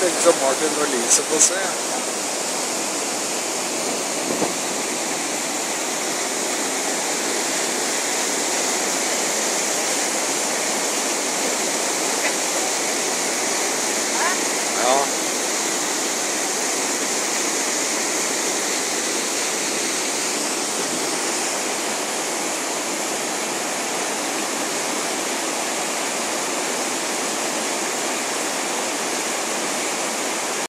tänkte om Martin Norlin som får säga.